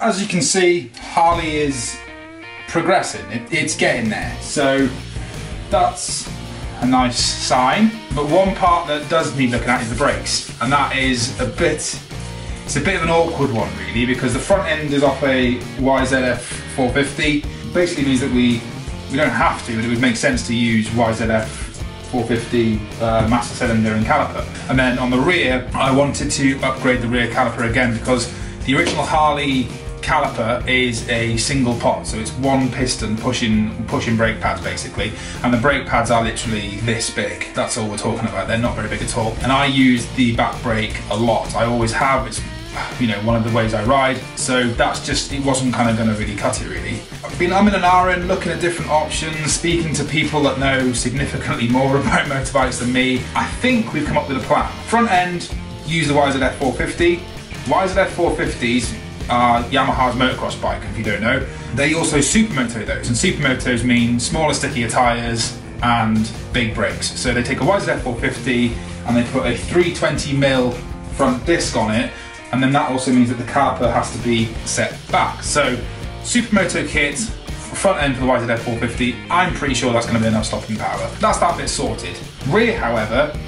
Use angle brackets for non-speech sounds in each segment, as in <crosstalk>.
as you can see, Harley is progressing. It, it's getting there. So that's a nice sign. But one part that does need looking at is the brakes, and that is a bit. It's a bit of an awkward one really because the front end is off a YZF 450. Basically means that we we don't have to, but it would make sense to use YZF 450 uh, master cylinder and caliper. And then on the rear, I wanted to upgrade the rear caliper again because the original Harley caliper is a single pot, so it's one piston pushing pushing brake pads basically, and the brake pads are literally this big. That's all we're talking about. They're not very big at all. And I use the back brake a lot. I always have. It's you know one of the ways I ride. So that's just it wasn't kind of going to really cut it really. I've been I'm in an RN looking at different options, speaking to people that know significantly more <laughs> about motorbikes than me. I think we've come up with a plan. Front end, use the YZF 450. YZF 450s are Yamaha's motocross bike, if you don't know. They also supermoto those, and supermotos mean smaller, stickier tyres and big brakes. So they take a YZF 450 and they put a 320mm front disc on it, and then that also means that the caliper has to be set back. So supermoto kit, front end for the YZF 450, I'm pretty sure that's going to be enough stopping power. That's that bit sorted. Rear, however,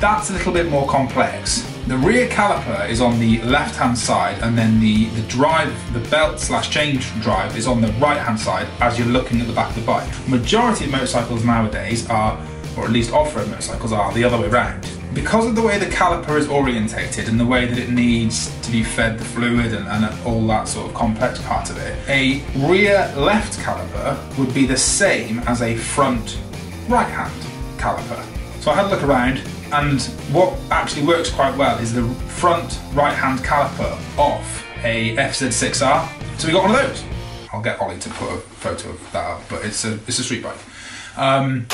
that's a little bit more complex. The rear caliper is on the left hand side and then the, the drive, the belt slash chain drive is on the right hand side as you're looking at the back of the bike. Majority of motorcycles nowadays are, or at least off-road motorcycles are, the other way around. Because of the way the caliper is orientated and the way that it needs to be fed the fluid and, and all that sort of complex part of it, a rear left caliper would be the same as a front right hand caliper. So I had a look around and what actually works quite well is the front right hand caliper off a FZ6R. So we got one of those. I'll get Ollie to put a photo of that up, but it's a, it's a street bike. Um,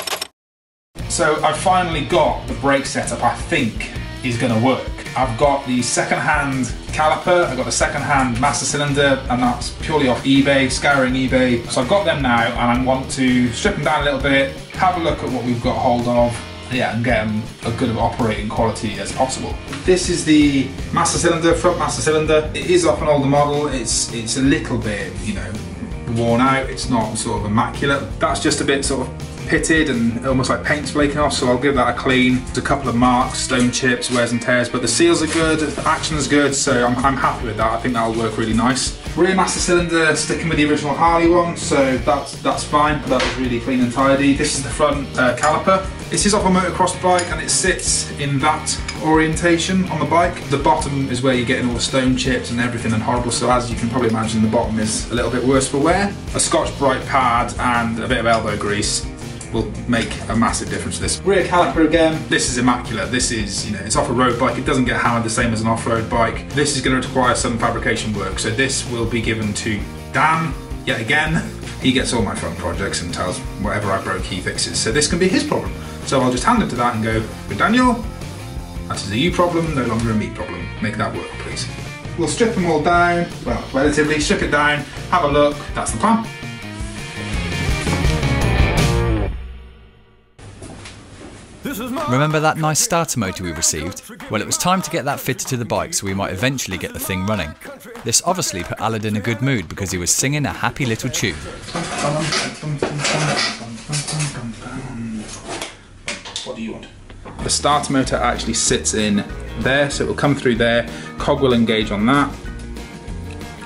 so I finally got the brake setup I think is going to work. I've got the second-hand caliper, I've got the second-hand master cylinder, and that's purely off eBay, scouring eBay. So I've got them now, and I want to strip them down a little bit, have a look at what we've got hold of, yeah, and get them a good of operating quality as possible. This is the master cylinder, front master cylinder. It is off an older model. It's it's a little bit, you know, worn out. It's not sort of immaculate. That's just a bit sort of pitted and almost like paint's flaking off so I'll give that a clean. There's a couple of marks, stone chips, wears and tears but the seals are good, the action is good so I'm, I'm happy with that. I think that'll work really nice. Rear master cylinder sticking with the original Harley one so that's, that's fine that was really clean and tidy. This is the front uh, caliper. This is off a motocross bike and it sits in that orientation on the bike. The bottom is where you're getting all the stone chips and everything and horrible, so as you can probably imagine the bottom is a little bit worse for wear. A Scotch-Brite pad and a bit of elbow grease will make a massive difference to this. Rear caliper again, this is immaculate. This is, you know, it's off a road bike. It doesn't get hammered the same as an off-road bike. This is going to require some fabrication work. So this will be given to Dan yet again. He gets all my fun projects and tells whatever I broke he fixes. So this can be his problem. So I'll just hand it to that and go, Daniel, that is a you problem, no longer a me problem. Make that work, please. We'll strip them all down, well, relatively, strip it down, have a look, that's the plan. Remember that nice starter motor we received? Well, it was time to get that fitted to the bike so we might eventually get the thing running. This obviously put Alad in a good mood because he was singing a happy little tune. What do you want? The starter motor actually sits in there, so it will come through there, cog will engage on that,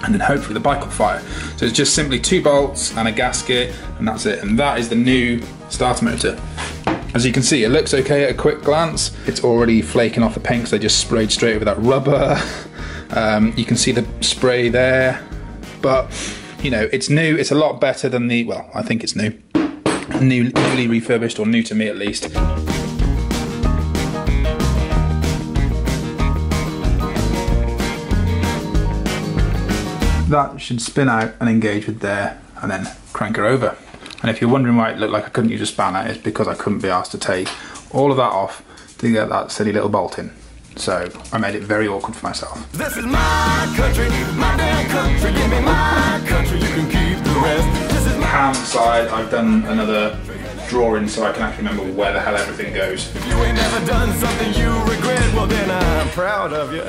and then hopefully the bike will fire. So it's just simply two bolts and a gasket, and that's it. And that is the new starter motor. As you can see, it looks okay at a quick glance. It's already flaking off the paint because they just sprayed straight over that rubber. <laughs> Um, you can see the spray there, but you know, it's new. It's a lot better than the, well, I think it's new. New, newly refurbished, or new to me at least. That should spin out and engage with there and then crank her over. And if you're wondering why it looked like I couldn't use a spanner, it's because I couldn't be asked to take all of that off to get that silly little bolt in. So I made it very awkward for myself. This is my country, my damn country, give me my country, you can keep the rest. This is Cam side, I've done another drawing so I can actually remember where the hell everything goes. If you ain't never done something you regret, well then I'm proud of you.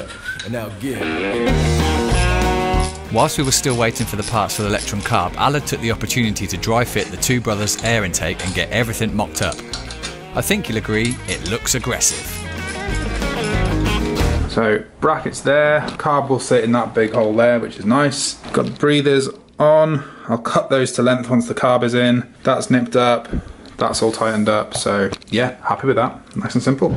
And now get Whilst we were still waiting for the parts for the Lectron carb, Alad took the opportunity to dry fit the two brothers' air intake and get everything mocked up. I think you'll agree, it looks aggressive. So brackets there, carb will sit in that big hole there, which is nice. Got the breathers on. I'll cut those to length once the carb is in. That's nipped up. That's all tightened up. So yeah, happy with that. Nice and simple.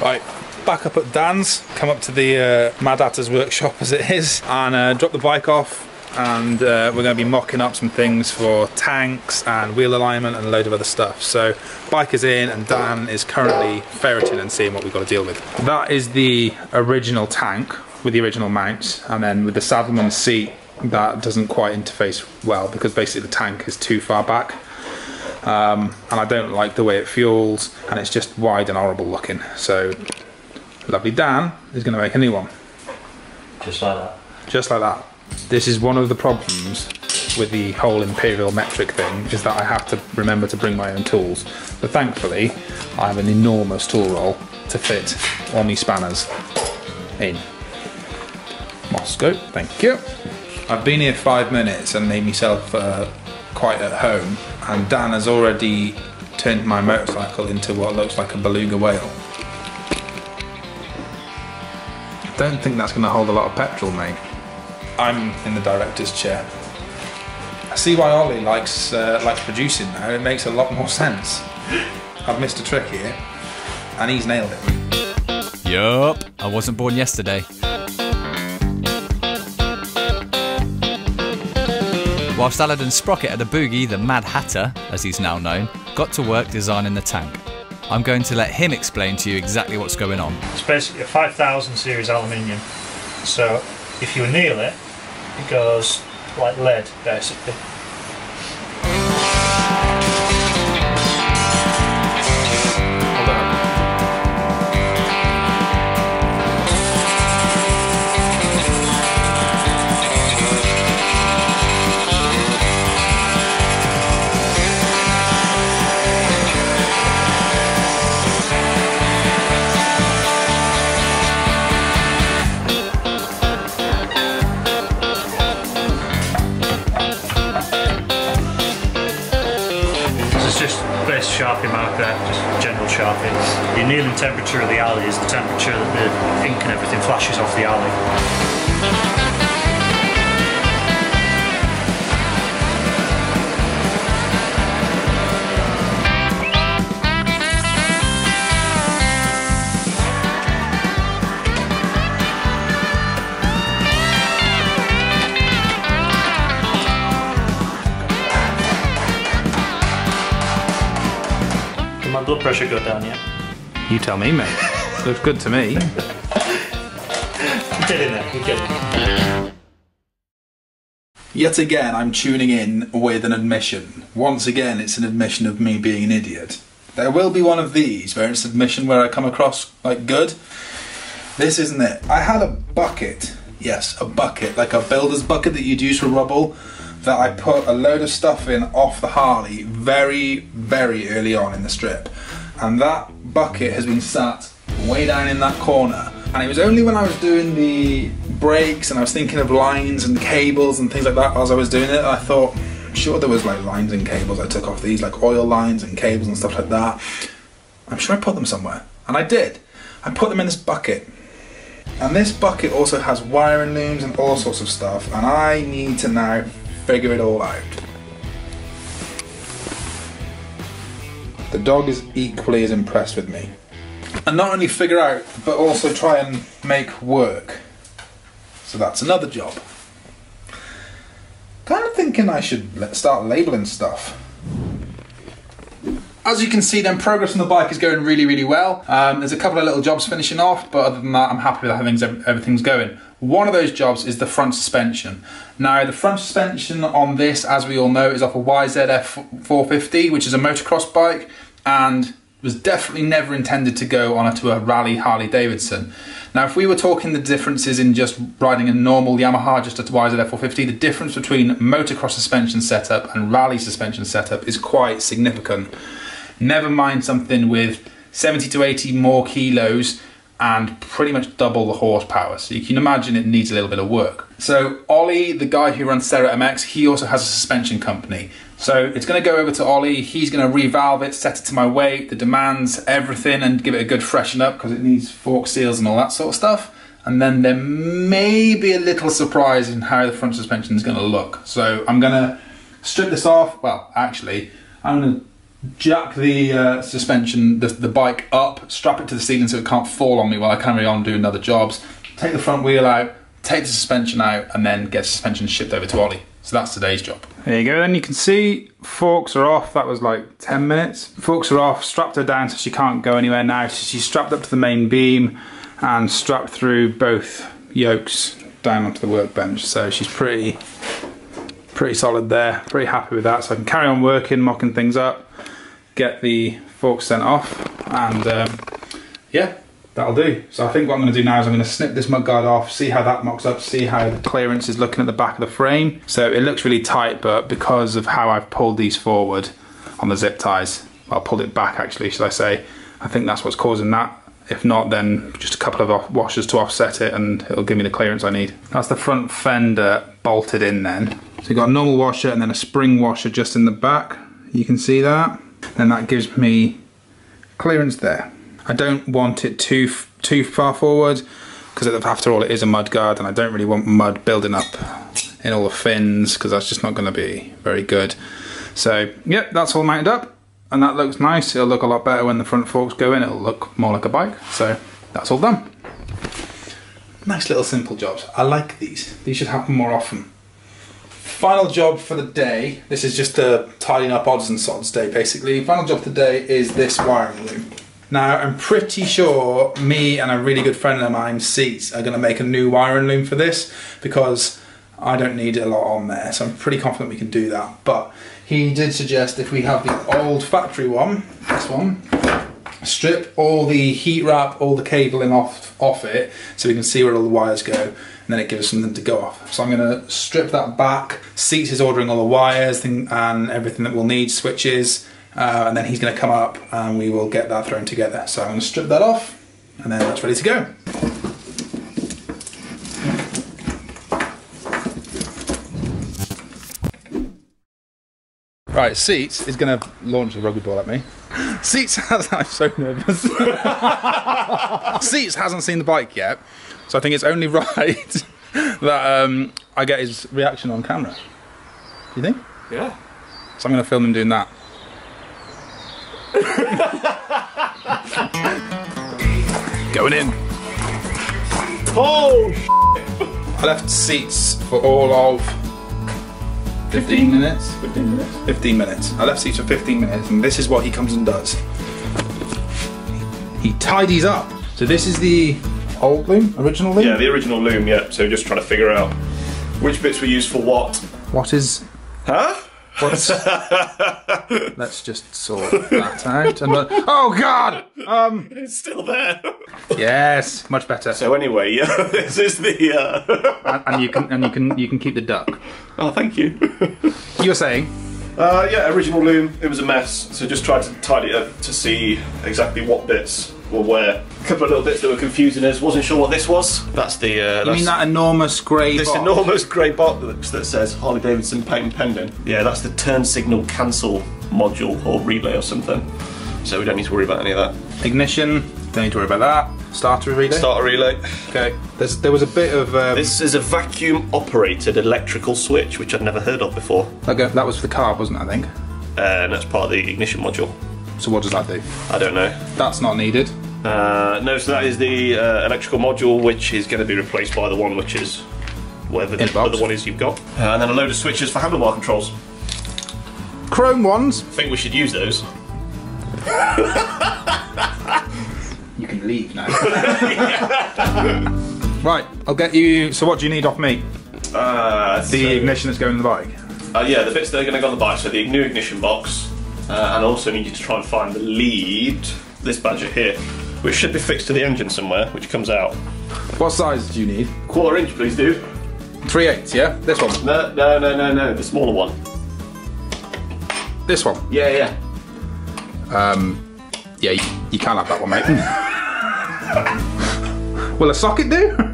Right, back up at Dan's. Come up to the uh, Mad Hatter's workshop as it is, and uh, drop the bike off. And uh, we're going to be mocking up some things for tanks and wheel alignment and a load of other stuff. So bike is in and Dan is currently ferreting and seeing what we've got to deal with. That is the original tank with the original mounts and then with the saddle Saddlemen seat that doesn't quite interface well because basically the tank is too far back um, and I don't like the way it fuels and it's just wide and horrible looking so lovely Dan is going to make a new one. Just like that. just like that. This is one of the problems with the whole imperial metric thing is that I have to remember to bring my own tools. But thankfully I have an enormous tool roll to fit all my spanners in. Mosko thank you. I've been here five minutes and made myself uh, quite at home and Dan has already turned my motorcycle into what looks like a beluga whale don't think that's going to hold a lot of petrol mate I'm in the director's chair. I see why Ollie likes uh, likes producing now. It makes a lot more <laughs> sense. I've missed a trick here, and he's nailed it. Yup, I wasn't born yesterday. Whilst Aladdin Sprocket at the boogie, the Mad Hatter, as he's now known, got to work designing the tank. I'm going to let him explain to you exactly what's going on. It's basically a 5000 series aluminium. So if you anneal it, it goes like lead basically. Temperature of the alley is the temperature that the ink and everything flashes off the alley. Did my blood pressure go down yet? You tell me, mate. Looks good to me. Get in there, get. Yet again, I'm tuning in with an admission. Once again, it's an admission of me being an idiot. There will be one of these where it's admission where I come across like good. This isn't it. I had a bucket, yes, a bucket, like a builder's bucket that you'd use for rubble, that I put a load of stuff in off the Harley very, very early on in the strip. And that bucket has been sat way down in that corner. And it was only when I was doing the brakes and I was thinking of lines and cables and things like that as I was doing it, I thought, sure there was like lines and cables I took off these, like oil lines and cables and stuff like that. I'm sure I put them somewhere. And I did. I put them in this bucket. And this bucket also has wiring looms and all sorts of stuff. And I need to now figure it all out. The dog is equally as impressed with me. And not only figure out, but also try and make work. So that's another job. Kind of thinking I should start labeling stuff. As you can see, then progress on the bike is going really, really well. Um, there's a couple of little jobs finishing off, but other than that, I'm happy with how things, everything's going. One of those jobs is the front suspension. Now, the front suspension on this, as we all know, is off a YZF 450, which is a motocross bike, and was definitely never intended to go onto a rally Harley Davidson. Now, if we were talking the differences in just riding a normal Yamaha, just a YZF 450, the difference between motocross suspension setup and rally suspension setup is quite significant. Never mind something with 70 to 80 more kilos and pretty much double the horsepower. So you can imagine it needs a little bit of work. So Ollie, the guy who runs Serra MX, he also has a suspension company. So it's going to go over to Ollie. He's going to revalve it, set it to my weight, the demands, everything, and give it a good freshen up because it needs fork seals and all that sort of stuff. And then there may be a little surprise in how the front suspension is going to look. So I'm going to strip this off. Well, actually, I'm going to jack the uh, suspension, the, the bike up, strap it to the ceiling so it can't fall on me while I carry on doing other jobs, take the front wheel out, take the suspension out, and then get suspension shipped over to Ollie. So that's today's job. There you go, then you can see forks are off, that was like 10 minutes. Forks are off, strapped her down so she can't go anywhere now. So she's strapped up to the main beam and strapped through both yokes down onto the workbench. So she's pretty, pretty solid there, pretty happy with that. So I can carry on working, mocking things up get the fork sent off and um, yeah that'll do. So I think what I'm going to do now is I'm going to snip this mudguard off see how that mocks up see how the clearance is looking at the back of the frame. So it looks really tight but because of how I've pulled these forward on the zip ties well pulled it back actually should I say I think that's what's causing that. If not then just a couple of washers to offset it and it'll give me the clearance I need. That's the front fender bolted in then. So you've got a normal washer and then a spring washer just in the back. You can see that then that gives me clearance there. I don't want it too too far forward because after all it is a mud guard and I don't really want mud building up in all the fins because that's just not going to be very good. So yep, that's all mounted up and that looks nice. It'll look a lot better when the front forks go in. It'll look more like a bike. So that's all done. Nice little simple jobs. I like these. These should happen more often. Final job for the day. This is just a tidying up odds and sods day, basically. Final job for the day is this wiring loom. Now, I'm pretty sure me and a really good friend of mine, Seats, are going to make a new wiring loom for this because I don't need a lot on there. So I'm pretty confident we can do that. But he did suggest if we have the old factory one, this one, strip all the heat wrap, all the cabling off, off it so we can see where all the wires go and then it gives us something to go off. So I'm going to strip that back. Seats is ordering all the wires and everything that we'll need, switches, uh, and then he's going to come up and we will get that thrown together. So I'm going to strip that off and then that's ready to go. Right, Seats is going to launch a rugby ball at me. Seats has, <laughs> I'm so nervous. <laughs> Seats hasn't seen the bike yet. So I think it's only <laughs> right that um, I get his reaction on camera. Do you think? Yeah. So I'm going to film him doing that. Going in. Oh, I left seats for all of 15 minutes. 15 minutes. 15 minutes. I left seats for 15 minutes, and this is what he comes and does. He tidies up. So this is the old loom, original loom? Yeah, the original loom, yeah. So just trying to figure out which bits were used for what. What is... Huh? What's... <laughs> Let's just sort that out. And, oh God! Um, it's still there. yes, much better. So anyway, yeah, <laughs> this is the. Uh... and, and, you can and you can you can keep the duck. Oh, thank you. you were saying? Uh, yeah, original loom. It was a mess. So just tried to tidy it up to see exactly what bits were where. A couple of little bits that were confusing us. Wasn't sure what this was. That's the. Uh, you mean that enormous grey This box? enormous grey box that says Harley Davidson patent pending. Yeah, that's the turn signal cancel module or relay or something. So we don't need to worry about any of that. Ignition. Don't need to worry about that. Starter relay. Starter relay. Okay. There's, there was a bit of. Um, this is a vacuum operated electrical switch, which I'd never heard of before. Okay, that was for the car, wasn't it? I think. Uh, and that's part of the ignition module. So what does that do? I don't know. That's not needed. Uh, no, so that is the uh, electrical module, which is going to be replaced by the one which is whatever the other one is you've got. Uh, and then a load of switches for handlebar controls. Chrome ones. I think we should use those. you can leave now. <laughs> right, I'll get you. So, what do you need off me? Uh, the so, ignition that's going in the bike. Uh, yeah, the bits that are going to go on the bike. So the new ignition box, uh, and also need you to try and find the lead. This badger here, which should be fixed to the engine somewhere, which comes out. What size do you need? Quarter inch, please, dude. Three eighths, yeah. This one. No, no, no, no, no. The smaller one. This one. Yeah, yeah. Um, yeah, you, you can't have that one, mate. <laughs> Will a socket do? <laughs>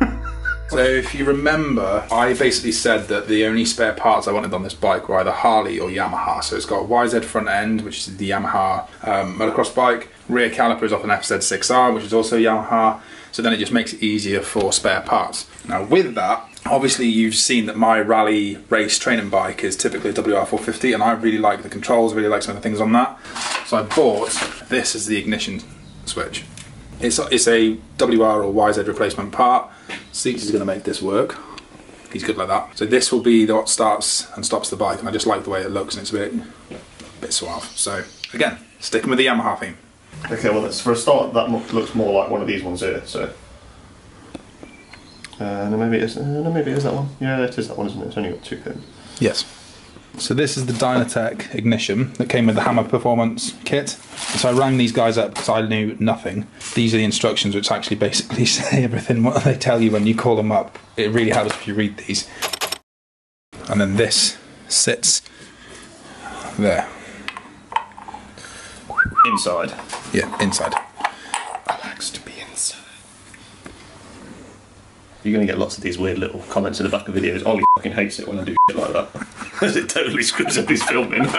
so if you remember, I basically said that the only spare parts I wanted on this bike were either Harley or Yamaha. So it's got a YZ front end, which is the Yamaha um, motocross bike. Rear caliper is off an FZ6R, which is also Yamaha. So then it just makes it easier for spare parts. Now with that, obviously you've seen that my rally race training bike is typically a WR450 and I really like the controls, really like some of the things on that. So I bought this as the ignition switch. It's, it's a WR or YZ replacement part. Seats is going to make this work. He's good like that. So this will be the what starts and stops the bike and I just like the way it looks and it's a bit, a bit suave. So again, sticking with the Yamaha theme. Okay, well, that's, for a start, that looks more like one of these ones here. So, uh, no, maybe it is. Uh, no, maybe it is that one. Yeah, it is that one, isn't it? It's only got two pins. Yes. So this is the Dynatek ignition that came with the Hammer Performance kit. So I rang these guys up because I knew nothing. These are the instructions which actually basically <laughs> say everything what they tell you when you call them up. It really helps if you read these. And then this sits there. Inside. Yeah, inside. Likes to be inside. You're going to get lots of these weird little comments in the back of videos. Ollie fucking hates it when I do shit like that. <laughs> Because it totally screws up his filming. <laughs>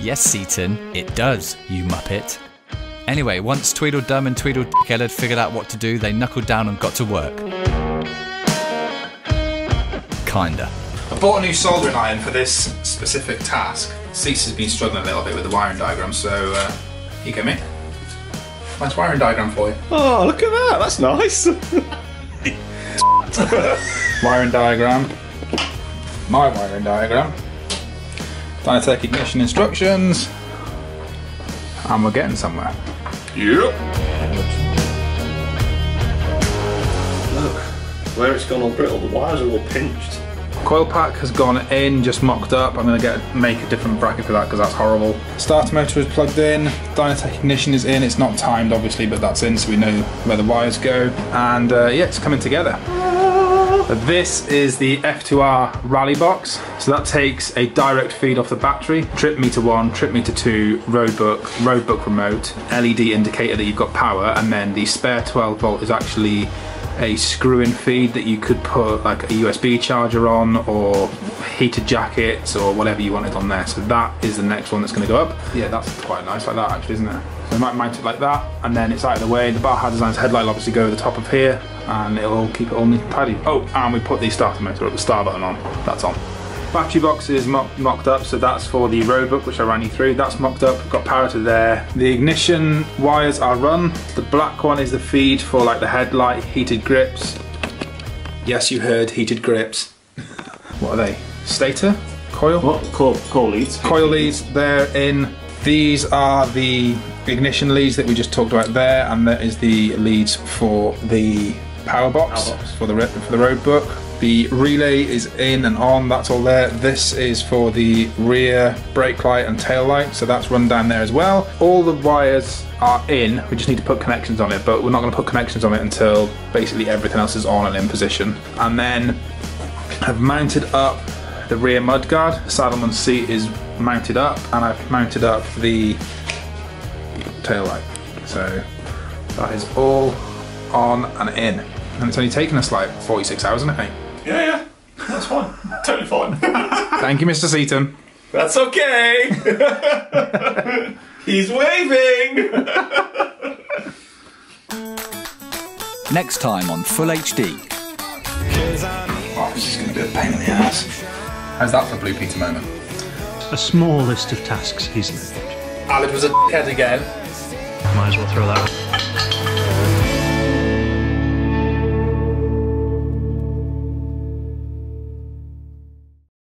Yes, Seaton, it does, you muppet. Anyway, once Tweedledum and Tweedledeckel had figured out what to do, they knuckled down and got to work. Kinda. I bought a new soldering iron for this specific task. Seats has been struggling a little bit with the wiring diagram, so uh, here you go, mate. Nice wiring diagram for you. oh, look at that. That's nice. <laughs> wiring diagram, my wiring diagram, Dynatek ignition instructions, and we're getting somewhere. yep. Look, where it's gone all brittle, the wires are all pinched. Coil pack has gone in, just mocked up. I'm gonna get make a different bracket for that because that's horrible. Starter motor is plugged in. Dynatek ignition is in. It's not timed, obviously, but that's in, so we know where the wires go. And uh, yeah, it's coming together. This is the F2R rally box. So that takes a direct feed off the battery, trip meter one, trip meter two, roadbook, roadbook remote, LED indicator that you've got power, and then the spare 12 volt is actually a screw-in feed that you could put like a USB charger on or heated jackets or whatever you wanted on there. So that is the next one that's going to go up. Yeah, that's quite nice like that actually, isn't it? So I might mount it like that and then it's out of the way. The Baja Designs headlight will obviously go over the top of here and it'll keep it all neat and tidy. Oh, and we put the starter motor the star button on. That's on. Battery box is mock mocked up, so that's for the roadbook, which I ran you through. That's mocked up, got power to there. The ignition wires are run. The black one is the feed for like the headlight, heated grips. Yes, you heard heated grips. <laughs> what are they? Stator? Coil? What? Coil, coil leads. coil leads they're in these are the ignition leads that we just talked about there and that is the leads for the power box, Power box. for the for the road book the relay is in and on that's all there this is for the rear brake light and tail light so that's run down there as well all the wires are in we just need to put connections on it but we're not going to put connections on it until basically everything else is on and in position and then I've mounted up the rear mudguard. Saddlemen seat is mounted up, and I've mounted up the tail light. So that is all on and in. And it's only taken us like 46 hours, I think. Yeah, yeah. That's fine. totally fine. Thank you, Mr. Seaton. That's okay. <laughs> He's waving. Next time on Full HD. Oh, this is going to be a pain in the ass. How's that for a Blue Peter moment? A small list of tasks, isn't it? Alid was a head again. Might as well throw that.